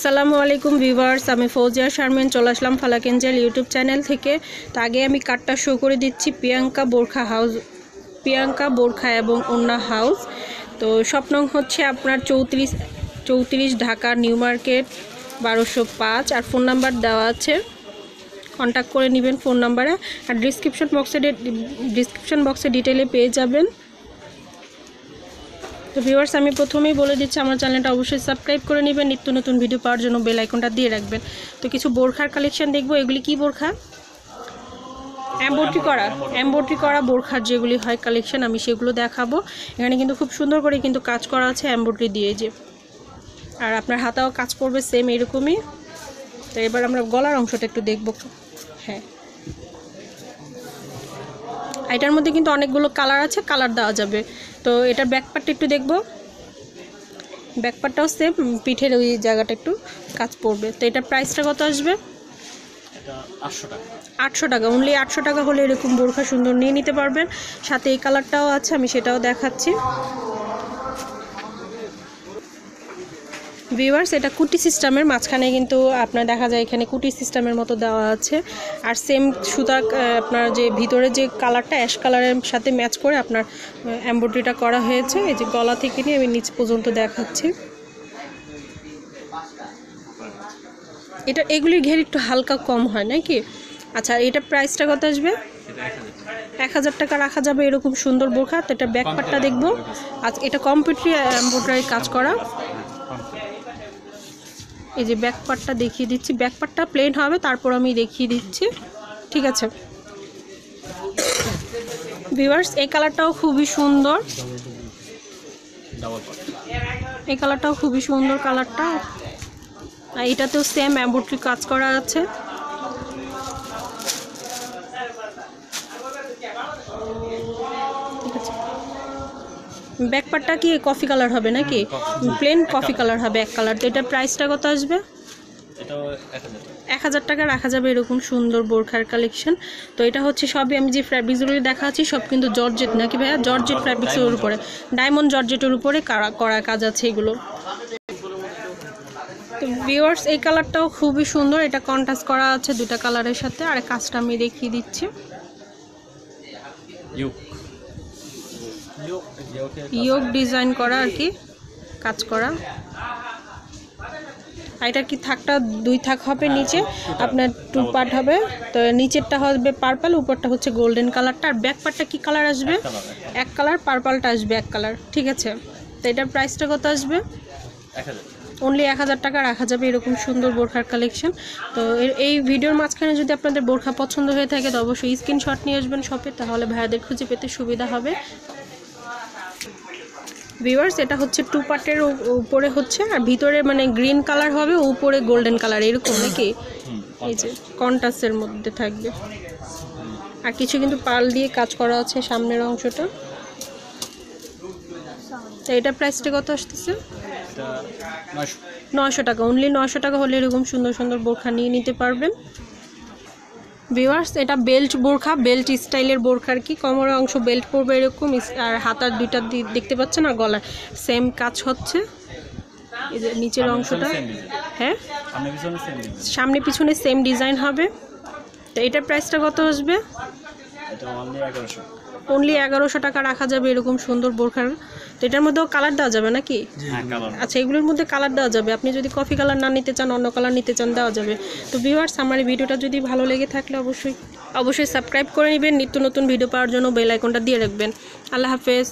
আসসালামু আলাইকুম ভিউয়ার্স, আমি ফৌজিয়া শারমিন চলে আসলাম ফালাকেঞ্জেল ইউটিউব চ্যানেল থেকে। তো আগে আমি কার্ডটা শো করে দিচ্ছি, প্রিয়াঙ্কা বোরখা হাউস প্রিয়াঙ্কা বোরখা এবং অন্যা হাউস তো স্বপ্ন হচ্ছে আপনার চৌত্রিশ চৌত্রিশ ঢাকা নিউ মার্কেট বারোশো পাঁচ। আর ফোন নাম্বার দেওয়া আছে কন্ট্যাক্ট করে নেবেন ফোন নাম্বারে আর ডিসক্রিপশন বক্সে ডিসক্রিপশন বক্সে ডিটেলে পেয়ে যাবেন। তো ভিউয়ার্স আমি প্রথমেই বলে দিচ্ছি, আমার চ্যানেলটা অবশ্যই সাবস্ক্রাইব করে নেবেন। নিত্য নতুন ভিডিও পাওয়ার জন্য বেল আইকনটা দিয়ে রাখবেন। তো কিছু বোরখার কালেকশন দেখব। এগুলি কি বোরখা? এম্ব্রয়ডারি করা। এম্ব্রয়ডারি করা বোরখার যেগুলি হয় কালেকশন আমি সেগুলো দেখাবো। এখানে কিন্তু খুব সুন্দর করে কিন্তু কাজ করা আছে এম্ব্রয়ডারি দিয়ে যে। আর আপনার হাতাও কাজ করবে সেম এরকমই। তো এবার আমরা গলার অংশটা একটু দেখব। হ্যাঁ। এটার মধ্যে কিন্তু অনেকগুলো কালার আছে কালার দেওয়া যাবে। তো এটার ব্যাকপার্টটা একটু দেখব। ব্যাকপার্টটাও সেম পিঠের ওই জায়গাটা একটু কাজ পড়বে। তো এটার প্রাইসটা কত আসবে? আটশো টাকা। আটশো টাকা। অনলি আটশো টাকা হলে এরকম বোরখা সুন্দর নিয়ে নিতে পারবেন। সাথে এই কালারটাও আছে আমি সেটাও দেখাচ্ছি। ভিউয়ার্স এটা কুটি সিস্টেমের মাঝখানে কিন্তু আপনার দেখা যায় এখানে কুটি সিস্টেমের মতো দেওয়া আছে। আর সেম সুতা আপনার যে ভিতরে যে কালারটা অ্যাশ কালারের সাথে ম্যাচ করে আপনার এমব্রয়ডারিটা করা হয়েছে। এই যে গলা থেকে নিয়ে আমি নিচ পর্যন্ত দেখাচ্ছি। এটা, এগুলির ঘের একটু হালকা কম হয় নাকি আচ্ছা এটা প্রাইসটা কত আসবে? এক হাজার টাকা রাখা যাবে এরকম সুন্দর বোরখা। তো এটা ব্যাকপারটা দেখব। আচ্ছা এটা কম্পিউটারি এমব্রয়ডারি কাজ করা। এই যে ব্যাক পার্টটা দেখিয়ে দিচ্ছি। ব্যাক পার্টটা প্লেন হবে, তারপর আমি দেখিয়ে দিচ্ছি। ঠিক আছে? ভিউয়ার্স এই কালারটাও খুবই সুন্দর। এই কালারটাও খুবই সুন্দর কালারটা আর এটাতেও সেম এম্ব্রয়ডারি কাজ করা আছে। ব্যাকপারটা কি কফি কালার হবে নাকি। Plain coffee colour. হবে এক কালার। তো এটার প্রাইসটা কত আসবে? এক হাজার টাকা। রাখা যাবে এরকম সুন্দর বোরখার কালেকশন তো এটা হচ্ছে সবই আমি যে ফ্যাব্রিক্সগুলো দেখাচ্ছি সব কিন্তু জর্জেট নাকি ভাইয়া? জর্জেট ফ্যাব্রিক্সের উপরে। ডায়মন্ড জর্জেটের উপরে কারা- করা কাজ আছে এগুলো। তো ভিউয়ার্স এই কালারটাও খুবই সুন্দর। এটা কন্ট্রাস্ট করা আছে দুটা কালারের সাথে। আর কাজটা আমি দেখিয়ে দিচ্ছি। ইয়োগ ডিজাইন করা আর কি কাজ করা। এটা কি থাকটা দুই থাক হবে নিচে আপনার টু পার্ট হবে। তো নিচেরটা হবে পার্পল উপরটা হচ্ছে গোল্ডেন কালারটা আর ব্যাক পার্টটা কী কালার আসবে? এক কালার পার্পলটা আসবে এক কালার ঠিক আছে? তো এটার প্রাইসটা কত আসবে? অনলি এক হাজার টাকা রাখা যাবে এরকম সুন্দর বোরখার কালেকশন তো এর- এই ভিডিওর মাঝখানে যদি আপনাদের বোরখা পছন্দ হয়ে থাকে তো অবশ্যই স্ক্রিনশট নিয়ে আসবেন শপে তাহলে ভাইয়াদের খুঁজে পেতে সুবিধা হবে। ভিউয়ার্স এটা হচ্ছে টু পার্টের উপরে হচ্ছে আর ভিতরে মানে গ্রিন কালার হবে উপরে গোল্ডেন কালার এরকম নাকি? এই যে কন্টাসের মধ্যে থাকবে। আর কিছু কিন্তু পাল দিয়ে কাজ করা আছে সামনের অংশটা। তো এটা প্রাইসটা কত আসতেছে? নশো টাকা অনলি নশো টাকা হলে এরকম সুন্দর সুন্দর বোরখা নিয়ে নিতে পারবেন। ভিউয়ার্স এটা বেল্ট বোরখা বেল্ট স্টাইলের বোরখার কি। কমরের অংশ বেল্ট পরবে এরকম আর হাতার দুইটা দি- দেখতে পাচ্ছেন আর গলার সেম কাজ হচ্ছে। এই যে নিচের অংশটা। হ্যাঁ? সামনে পিছনে সেম ডিজাইন হবে। তো এটার প্রাইসটা কত আসবে? এটা অনলি এগারোশো। অনলি এগারোশো টাকা রাখা যাবে এরকম সুন্দর বোরখার। তো এটার মধ্যেও কালার দেওয়া যাবে নাকি? হ্যাঁ আচ্ছা এগুলোর মধ্যে কালার দেওয়া যাবে। আপনি যদি কফি কালার না নিতে চান অন্য কালার নিতে চান দেওয়া যাবে। তো ভিউয়ার্স আমার এই ভিডিওটা যদি ভালো লেগে থাকলে অবশ্যই অবশ্যই সাবস্ক্রাইব করে নেবেন। নিত্য নতুন ভিডিও পাওয়ার জন্য বেল আইকনটা দিয়ে রাখবেন। আল্লাহ হাফেজ।